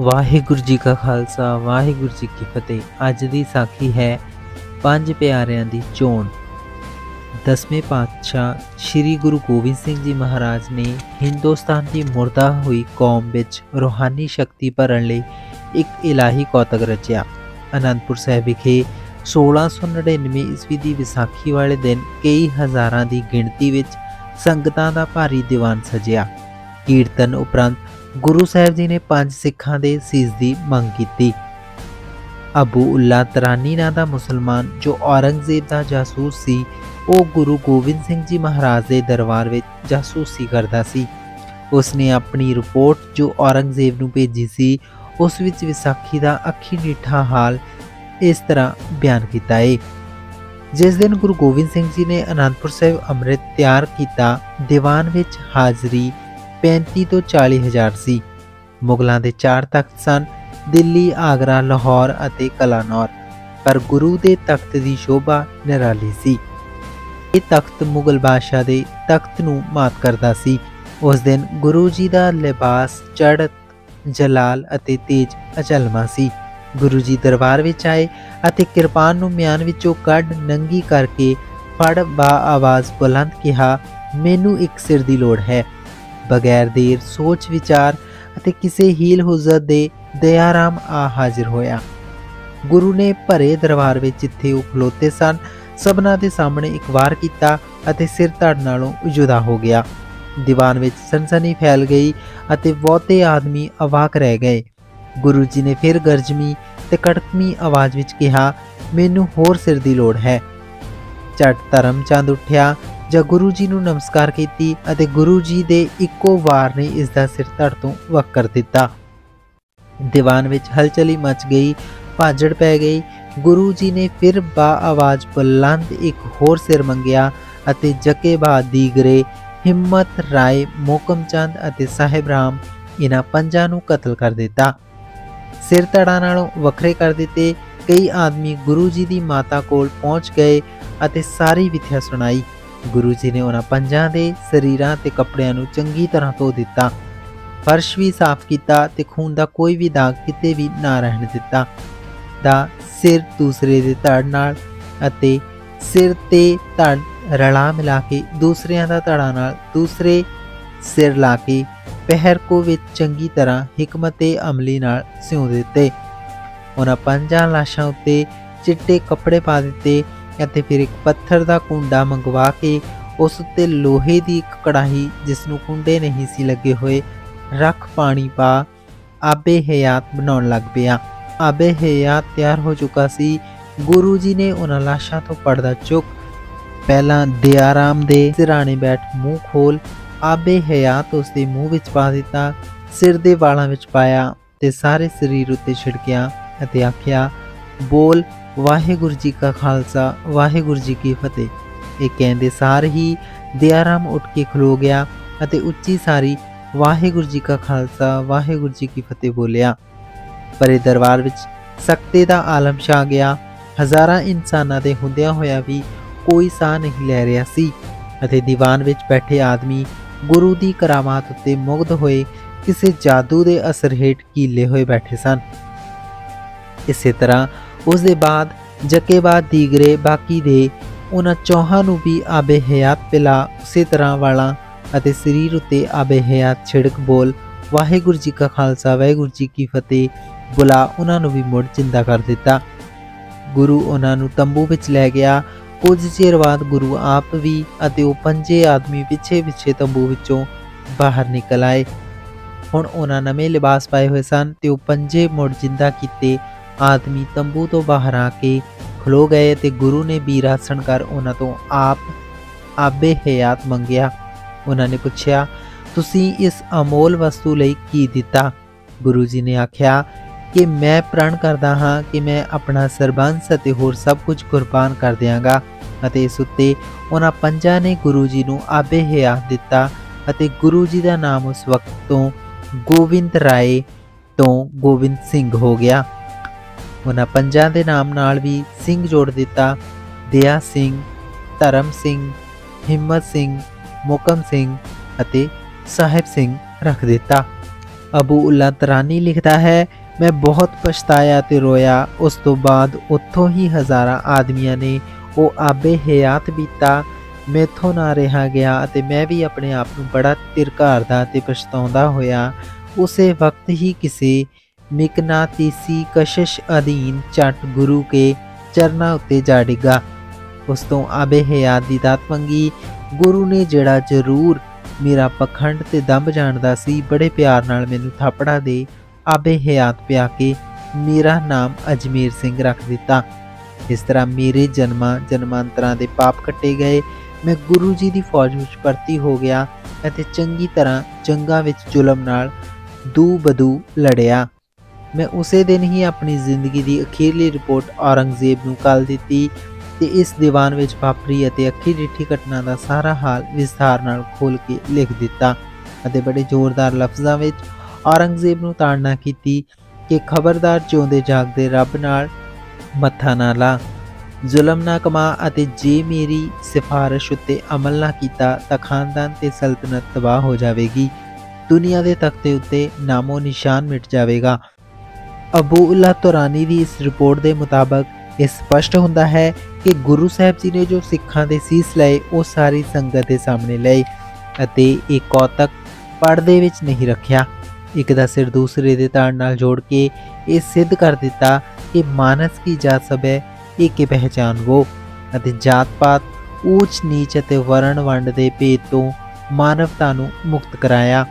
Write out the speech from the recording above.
ਵਾਹਿਗੁਰੂ ਜੀ ਕਾ ਖਾਲਸਾ, ਵਾਹਿਗੁਰੂ ਜੀ ਕੀ ਫਤਿਹ। ਅੱਜ ਦੀ ਸਾਖੀ ਹੈ ਪੰਜ ਪਿਆਰਿਆਂ ਦੀ ਚੋਣ। ਦਸਵੇਂ ਪਾਤਸ਼ਾਹ ਸ੍ਰੀ ਗੁਰੂ ਗੋਬਿੰਦ ਸਿੰਘ ਜੀ ਮਹਾਰਾਜ ਨੇ ਹਿੰਦੁਸਤਾਨ ਦੀ ਮੁਰਦਾ ਹੋਈ ਕੌਮ ਵਿੱਚ ਰੋਹਾਨੀ ਸ਼ਕਤੀ ਭਰਨ ਲਈ ਇੱਕ ਇਲਾਹੀ ਕੌਤਕ ਰਚਿਆ। ਅਨੰਦਪੁਰ ਸਾਹਿਬ ਵਿਖੇ 1699 ਈਸਵੀ ਦੀ ਵਿਸਾਖੀ ਵਾਲੇ ਦਿਨ ਕਈ ਹਜ਼ਾਰਾਂ ਦੀ ਗਿਣਤੀ ਵਿੱਚ ਸੰਗਤਾਂ ਦਾ ਭਾਰੀ ਦੀਵਾਨ ਸਜਿਆ। ਕੀਰਤਨ ਉਪਰੰਤ ਗੁਰੂ ਸਾਹਿਬ ਜੀ ਨੇ ਪੰਜ ਸਿੱਖਾਂ ਦੇ ਸੀਸ ਦੀ ਮੰਗ ਕੀਤੀ। ਅਬੂ ਉੱਲਾ ਤਰਾਨੀ ਨਾਂ ਦਾ ਮੁਸਲਮਾਨ ਜੋ ਔਰੰਗਜ਼ੇਬ ਦਾ ਜਾਸੂਸ ਸੀ, ਉਹ ਗੁਰੂ ਗੋਬਿੰਦ ਸਿੰਘ ਜੀ ਮਹਾਰਾਜ ਦੇ ਦਰਬਾਰ ਵਿੱਚ ਜਾਸੂਸੀ ਕਰਦਾ ਸੀ। ਉਸਨੇ ਆਪਣੀ ਰਿਪੋਰਟ ਜੋ ਔਰੰਗਜ਼ੇਬ ਨੂੰ ਭੇਜੀ ਸੀ, ਉਸ ਵਿੱਚ ਵਿਸਾਖੀ ਦਾ ਅੱਖੀ ਨੀਠਾ ਹਾਲ ਇਸ ਤਰ੍ਹਾਂ ਬਿਆਨ ਕੀਤਾ ਹੈ ਜਿਸ ਦਿਨ ਗੁਰੂ ਗੋਬਿੰਦ ਸਿੰਘ ਜੀ ਨੇ ਅਨੰਦਪੁਰ ਸਾਹਿਬ ਅੰਮ੍ਰਿਤ ਤਿਆਰ ਕੀਤਾ, ਦੀਵਾਨ ਵਿੱਚ ਹਾਜ਼ਰੀ 35 ਤੋਂ 40 ਹਜ਼ਾਰ ਸੀ। ਮੁਗਲਾਂ ਦੇ ਚਾਰ ਤਖਤ ਸਨ, ਦਿੱਲੀ, ਆਗਰਾ, ਲਾਹੌਰ ਅਤੇ ਕਲਾਨੌਰ, ਪਰ ਗੁਰੂ ਦੇ ਤਖਤ ਦੀ ਸ਼ੋਭਾ ਨਿਰਾਲੀ ਸੀ। ਇਹ ਤਖਤ ਮੁਗਲ ਬਾਦਸ਼ਾਹ ਦੇ ਤਖਤ ਨੂੰ ਮਾਤ ਕਰਦਾ ਸੀ। ਉਸ ਦਿਨ ਗੁਰੂ ਜੀ ਦਾ ਲਿਬਾਸ ਚੜ੍ਹਤ, ਜਲਾਲ ਅਤੇ ਤੇਜ ਅਚਲਮਾ ਸੀ। ਗੁਰੂ ਜੀ ਦਰਬਾਰ ਵਿੱਚ ਆਏ ਅਤੇ ਕਿਰਪਾਨ ਨੂੰ ਮਿਆਨ ਵਿੱਚੋਂ ਕੱਢ ਨੰਗੀ ਕਰਕੇ ਫੜ ਬਾ ਆਵਾਜ਼ ਬੁਲੰਦ ਕਿਹਾ, ਮੈਨੂੰ ਇੱਕ ਸਿਰ ਦੀ ਲੋੜ ਹੈ। ਬਗੈਰ ਦੇਰ ਸੋਚ ਵਿਚਾਰ ਅਤੇ ਕਿਸੇ ਹੀਲ ਹੁਜ਼ਰ ਦੇ ਦਇਆਰਾਮ ਆ ਹਾਜ਼ਰ ਹੋਇਆ। ਗੁਰੂ ਨੇ ਭਰੇ ਦਰਬਾਰ ਵਿੱਚ ਜਿੱਥੇ ਉਹ ਖਲੋਤੇ ਸਨ, ਸਭਨਾ ਦੇ ਸਾਹਮਣੇ ਇੱਕ ਵਾਰ ਕੀਤਾ ਅਤੇ ਸਿਰ ਧੜ ਨਾਲੋਂ ਜੁਦਾ ਹੋ ਗਿਆ। ਦੀਵਾਨ ਵਿੱਚ ਸਨਸਨੀ ਫੈਲ ਗਈ ਅਤੇ ਬਹੁਤੇ ਆਦਮੀ ਅਵਾਕ ਰਹਿ ਗਏ। ਗੁਰੂ ਜੀ ਨੇ ਫਿਰ ਗਰਜਮੀ ਤੇ ਕੜਕਮੀ ਆਵਾਜ਼ ਵਿੱਚ ਕਿਹਾ, ਮੈਨੂੰ ਹੋਰ ਸਿਰ ਦੀ ਲੋੜ ਹੈ। ਝਟ ਧਰਮਚੰਦ ਉੱਠਿਆ ਜਾਂ ਗੁਰੂ ਜੀ ਨੂੰ ਨਮਸਕਾਰ ਕੀਤੀ ਅਤੇ ਗੁਰੂ ਜੀ ਦੇ ਇੱਕੋ ਵਾਰ ਨੇ ਇਸ ਦਾ ਸਿਰ ਧੜ ਤੋਂ ਵੱਖ ਕਰ ਦਿੱਤਾ। ਦੀਵਾਨ ਵਿੱਚ ਹਲਚਲੀ ਮਚ ਗਈ, ਭਾਜੜ ਪੈ ਗਈ। ਗੁਰੂ ਜੀ ਨੇ ਫਿਰ ਬਾ ਆਵਾਜ਼ ਬੁਲੰਦ ਇੱਕ ਹੋਰ ਸਿਰ ਮੰਗਿਆ ਅਤੇ ਜਕੇ ਬਾਦ ਦੀਗਰੇ ਹਿੰਮਤ ਰਾਏ, ਮੋਕਮ ਚੰਦ ਅਤੇ ਸਾਹਿਬ ਰਾਮ ਇਹਨਾਂ ਪੰਜਾਂ ਨੂੰ ਕਤਲ ਕਰ ਦਿੱਤਾ। ਸਿਰ ਧੜਾਂ ਨਾਲੋਂ ਵੱਖਰੇ ਕਰ ਦਿੱਤੇ। ਕਈ ਆਦਮੀ ਗੁਰੂ ਜੀ ਦੀ ਮਾਤਾ ਕੋਲ ਪਹੁੰਚ ਗਏ ਅਤੇ ਸਾਰੀ ਵਿਥਿਆ ਸੁਣਾਈ। ਗੁਰੂ ਜੀ ਨੇ ਉਹਨਾਂ ਪੰਜਾਂ ਦੇ ਸਰੀਰਾਂ ਤੇ ਕੱਪੜਿਆਂ ਨੂੰ ਚੰਗੀ ਤਰ੍ਹਾਂ ਧੋ ਦਿੱਤਾ। ਫਰਸ਼ ਵੀ ਸਾਫ਼ ਕੀਤਾ ਤੇ ਖੂਨ ਦਾ ਕੋਈ ਵੀ ਦਾਗ ਕਿਤੇ ਵੀ ਨਾ ਰਹਿਣ ਦਿੱਤਾ। ਦਾ ਸਿਰ ਦੂਸਰੇ ਦੇ ਧੜ ਨਾਲ ਅਤੇ ਸਿਰ ਤੇ ਧੜ ਰਲਾ ਮਿਲਾ ਕੇ ਦੂਸਰਿਆਂ ਦਾ ਧੜਾਂ ਨਾਲ ਦੂਸਰੇ ਸਿਰ ਲਾ ਕੇ ਪਹਿਰ ਕੋ ਵਿੱਚ ਚੰਗੀ ਤਰ੍ਹਾਂ ਹਕਮਤ ਅਮਲੀ ਨਾਲ ਸਿਉਂ ਦਿੱਤੇ। ਉਹਨਾਂ ਪੰਜਾਂ ਲਾਸ਼ਾਂ ਉੱਤੇ ਚਿੱਟੇ ਕੱਪੜੇ ਪਾ ਦਿੱਤੇ ਅਤੇ ਫਿਰ ਇੱਕ ਪੱਥਰ ਦਾ ਕੁੰਡਾ ਮੰਗਵਾ ਕੇ ਉਸ ਉੱਤੇ ਲੋਹੇ ਦੀ ਇੱਕ ਕੜਾਹੀ ਜਿਸ ਨੂੰ ਕੁੰਡੇ ਨਹੀਂ ਸੀ ਲੱਗੇ ਹੋਏ, ਰੱਖ ਪਾਣੀ ਪਾ, ਆਬੇ ਹਯਾਤ ਬਣਾਉਣ ਲੱਗ ਪਿਆ। ਆਬੇ ਹਯਾਤ ਤਿਆਰ ਹੋ ਚੁੱਕਾ ਸੀ। ਗੁਰੂ ਜੀ ਨੇ ਉਹਨਾਂ ਲਾਸ਼ਾਂ ਤੋਂ ਪਰਦਾ ਚੁੱਕ, ਪਹਿਲਾਂ ਦਿਆਰਾਮ ਦੇ ਸਿਰਾਣੇ ਬੈਠ ਮੂੰਹ ਖੋਲ ਆਬੇ ਹਯਾਤ ਉਸ ਦੇ ਮੂੰਹ ਵਿੱਚ ਪਾ ਦਿੱਤਾ, ਸਿਰ ਦੇ ਵਾਲਾਂ ਵਿੱਚ ਪਾਇਆ ਤੇ ਸਾਰੇ ਸਰੀਰ ਉੱਤੇ ਛਿੜਕਿਆ ਅਤੇ ਆਖਿਆ ਬੋਲ ਵਾਹਿਗੁਰੂ ਜੀ ਕਾ ਖਾਲਸਾ, ਵਾਹਿਗੁਰੂ ਜੀ ਕੀ ਫਤਿਹ। ਇਹ ਕਹਿੰਦੇ ਸਾਰ ਹੀ ਦਿਆਰਾਮ ਉੱਠ ਕੇ ਖਲੋ ਗਿਆ ਅਤੇ ਉੱਚੀ ਸਾਰੀ ਵਾਹਿਗੁਰੂ ਜੀ ਕਾ ਖਾਲਸਾ, ਵਾਹਿਗੁਰੂ ਜੀ ਕੀ ਫਤਿਹ ਬੋਲਿਆ। ਪਰੇ ਦਰਬਾਰ ਵਿੱਚ ਸਖਤੇ ਦਾ ਆਲਮ ਛਾ ਗਿਆ। ਹਜ਼ਾਰਾਂ ਇਨਸਾਨਾਂ ਦੇ ਹੁੰਦਿਆਂ ਹੋਇਆ ਵੀ ਕੋਈ ਸਾਹ ਨਹੀਂ ਲੈ ਰਿਹਾ ਸੀ ਅਤੇ ਦੀਵਾਨ ਵਿੱਚ ਬੈਠੇ ਆਦਮੀ ਗੁਰੂ ਦੀ ਕਰਾਮਾਤ ਉੱਤੇ ਮੁਗਧ ਹੋਏ ਕਿਸੇ ਜਾਦੂ ਦੇ ਅਸਰ ਹੇਠ ਕੀਲੇ ਹੋਏ ਬੈਠੇ ਸਨ। ਇਸੇ ਤਰ੍ਹਾਂ ਉਸ ਦੇ ਬਾਅਦ ਜਕੇ ਬਾਅਦ ਦੀਗਰੇ, ਬਾਕੀ ਦੇ ਉਹਨਾਂ ਚੌਹਾਂ ਨੂੰ ਵੀ ਆਬੇ ਹਯਾਤ ਪਿਲਾ ਉਸੇ ਤਰ੍ਹਾਂ ਵਾਲਾ ਅਤੇ ਸਰੀਰ ਉੱਤੇ ਆਬੇ ਹਯਾਤ ਛਿੜਕ ਬੋਲ, ਵਾਹਿਗੁਰੂ ਜੀ ਕਾ ਖਾਲਸਾ, ਵਾਹਿਗੁਰੂ ਜੀ ਕੀ ਫਤਿਹ, ਬੁਲਾ ਉਹਨਾਂ ਨੂੰ ਵੀ ਮੁੜ ਜਿੰਦਾ ਕਰ ਦਿੱਤਾ। ਗੁਰੂ ਉਹਨਾਂ ਨੂੰ ਤੰਬੂ ਵਿੱਚ ਲੈ ਗਿਆ। ਕੁਝ ਚਿਰ ਬਾਅਦ ਗੁਰੂ ਆਪ ਵੀ ਅਤੇ ਉਹ ਪੰਜੇ ਆਦਮੀ ਪਿੱਛੇ ਪਿੱਛੇ ਤੰਬੂ ਵਿੱਚੋਂ ਬਾਹਰ ਨਿਕਲ ਆਏ। ਹੁਣ ਉਹਨਾਂ ਨਵੇਂ ਲਿਬਾਸ ਪਾਏ ਹੋਏ ਸਨ ਤੇ ਉਹ ਪੰਜੇ ਮੁੜ ਜਿੰਦਾ ਕੀਤੇ ਆਦਮੀ ਤੰਬੂ ਤੋਂ ਬਾਹਰ ਆ ਕੇ ਖਲੋ ਗਏ ਤੇ ਗੁਰੂ ਨੇ ਵੀ ਬੀਰਾਸਣ ਕਰ ਉਹਨਾਂ ਤੋਂ ਆਪ ਆਬੇ ਹਯਾਤ ਮੰਗਿਆ। ਉਹਨਾਂ ਨੇ ਪੁੱਛਿਆ, ਤੁਸੀਂ ਇਸ ਅਮੋਲ ਵਸਤੂ ਲਈ ਕੀ ਦਿੱਤਾ? ਗੁਰੂ ਜੀ ਨੇ ਆਖਿਆ, ਕਿ ਮੈਂ ਪ੍ਰਣ ਕਰਦਾ ਹਾਂ ਕਿ ਮੈਂ ਆਪਣਾ ਸਰਬੰਸ ਅਤੇ ਹੋਰ ਸਭ ਕੁਝ ਕੁਰਬਾਨ ਕਰ ਦਿਆਂਗਾ ਅਤੇ ਇਸ ਉੱਤੇ ਉਹਨਾਂ ਪੰਜਾਂ ਨੇ ਗੁਰੂ ਜੀ ਨੂੰ ਆਬੇ ਹਯਾਤ ਦਿੱਤਾ ਅਤੇ ਗੁਰੂ ਜੀ ਦਾ ਨਾਮ ਉਸ ਵਕਤ ਤੋਂ ਗੋਬਿੰਦ ਰਾਏ ਤੋਂ ਗੋਬਿੰਦ ਸਿੰਘ ਹੋ ਗਿਆ। ਉਹਨਾਂ ਪੰਜਾਂ ਦੇ ਨਾਮ ਨਾਲ ਵੀ ਸਿੰਘ ਜੋੜ ਦਿੱਤਾ। ਦਿਆ ਸਿੰਘ, ਧਰਮ ਸਿੰਘ, ਹਿੰਮਤ ਸਿੰਘ, ਮੁਕਮ ਸਿੰਘ ਅਤੇ ਸਾਹਿਬ ਸਿੰਘ ਰੱਖ ਦਿੱਤਾ। ਅਬੂ ਉਲਾ ਤਰਾਨੀ ਲਿਖਦਾ ਹੈ, ਮੈਂ ਬਹੁਤ ਪਛਤਾਇਆ ਤੇ ਰੋਇਆ। ਉਸ ਤੋਂ ਬਾਅਦ ਉੱਥੋਂ ਹੀ ਹਜ਼ਾਰਾਂ ਆਦਮੀਆਂ ਨੇ ਉਹ ਆਬੇ ਹਯਾਤ ਬੀਤਾ। ਮੈਥੋਂ ਨਾ ਰਿਹਾ ਗਿਆ ਅਤੇ ਮੈਂ ਵੀ ਆਪਣੇ ਆਪ ਨੂੰ ਬੜਾ ਤਿਰਕਾਰਦਾ ਤੇ ਪਛਤਾਉਂਦਾ ਹੋਇਆ। ਉਸੇ ਵਕਤ ਹੀ ਕਿਸੇ ਮਿਕਨਾਤੀਸੀ ਕਸ਼ਿਸ਼ ਅਧੀਨ ਚੱਟ ਗੁਰੂ ਕੇ ਚਰਨਾਂ ਉੱਤੇ ਜਾ ਡਿੱਗਾ। ਉਸ ਤੋਂ ਆਬੇ ਹਯਾਤ ਦੀ ਦਾਤ ਮੰਗੀ। ਗੁਰੂ ਨੇ ਜਿਹੜਾ ਜ਼ਰੂਰ ਮੇਰਾ ਪਖੰਡ ਤੇ ਦੰਭ ਜਾਣਦਾ ਸੀ, ਬੜੇ ਪਿਆਰ ਨਾਲ ਮੈਨੂੰ ਥਾਪੜਾ ਦੇ ਆਬੇ ਹਯਾਤ ਪਿਆ ਕੇ ਮੇਰਾ ਨਾਮ ਅਜਮੇਰ ਸਿੰਘ ਰੱਖ ਦਿੱਤਾ। ਇਸ ਤਰ੍ਹਾਂ ਮੇਰੇ ਜਨਮਾਂ ਜਨਮਾਂਤਰਾਂ ਦੇ ਪਾਪ ਕੱਟੇ ਗਏ। ਮੈਂ ਗੁਰੂ ਜੀ ਦੀ ਫੌਜ ਵਿੱਚ ਭਰਤੀ ਹੋ ਗਿਆ ਅਤੇ ਚੰਗੀ ਤਰ੍ਹਾਂ ਜੰਗਾਂ ਵਿੱਚ ਜ਼ੁਲਮ ਨਾਲ ਦੂ ਬਦੂ ਲੜਿਆ। ਮੈਂ ਉਸੇ ਦਿਨ ਹੀ ਆਪਣੀ ਜ਼ਿੰਦਗੀ ਦੀ ਅਖੀਰਲੀ ਰਿਪੋਰਟ ਔਰੰਗਜ਼ੇਬ ਨੂੰ ਕੱਲ ਦਿੱਤੀ ਤੇ ਇਸ ਦੀਵਾਨ ਵਿੱਚ ਵਾਪਰੀ ਅਤੇ ਅੱਖੀ ਡਿੱਠੀ ਘਟਨਾ ਦਾ ਸਾਰਾ ਹਾਲ ਵਿਸਥਾਰ ਨਾਲ ਖੋਲ ਕੇ ਲਿਖ ਦਿੱਤਾ ਅਤੇ ਬੜੇ ਜ਼ੋਰਦਾਰ ਲਫ਼ਜ਼ਾਂ ਵਿੱਚ ਔਰੰਗਜ਼ੇਬ ਨੂੰ ਤਾੜਨਾ ਕੀਤੀ ਕਿ ਖਬਰਦਾਰ ਜਿਉਂਦੇ ਜਾਗਦੇ ਰੱਬ ਨਾਲ ਮੱਥਾ ਨਾ ਲਾ, ਜ਼ੁਲਮ ਨਾ ਕਮਾ ਅਤੇ ਜੇ ਮੇਰੀ ਸਿਫਾਰਿਸ਼ ਉੱਤੇ ਅਮਲ ਨਾ ਕੀਤਾ ਤਾਂ ਖਾਨਦਾਨ ਤੇ ਸਲਤਨਤ ਤਬਾਹ ਹੋ ਜਾਵੇਗੀ, ਦੁਨੀਆ ਦੇ ਤਖਤੇ ਉੱਤੇ ਨਾਮੋ ਨਿਸ਼ਾਨ ਮਿਟ ਜਾਵੇਗਾ। ਅਬੂ ਉਲਾ ਤੁਰਾਨੀ ਦੀ ਇਸ ਰਿਪੋਰਟ ਦੇ ਮੁਤਾਬਕ ਇਹ ਸਪਸ਼ਟ ਹੁੰਦਾ ਹੈ ਕਿ ਗੁਰੂ ਸਾਹਿਬ ਜੀ ਨੇ ਜੋ ਸਿੱਖਾਂ ਦੇ ਸੀਸ ਲਏ, ਉਹ ਸਾਰੀ ਸੰਗਤ ਦੇ ਸਾਹਮਣੇ ਲਏ ਅਤੇ ਇਹ ਕੌਤਕ ਪਰਦੇ ਵਿੱਚ ਨਹੀਂ ਰੱਖਿਆ। ਇੱਕ ਦਾ ਸਿਰ ਦੂਸਰੇ ਦੇ ਤਾਣ ਨਾਲ ਜੋੜ ਕੇ ਇਹ ਸਿੱਧ ਕਰ ਦਿੱਤਾ ਕਿ ਮਾਨਸ ਕੀ ਜਾਤ ਸਭ ਹੈ, ਇਹ ਹੀ ਪਹਿਚਾਨ ਉਹ ਅਤੇ ਜਾਤ ਪਾਤ ਊਚ ਨੀਚ ਅਤੇ ਵਰਣ ਵੰਡ ਦੇ ਭੇਦ ਤੋਂ ਮਾਨਵਤਾ ਨੂੰ ਮੁਕਤ ਕਰਾਇਆ।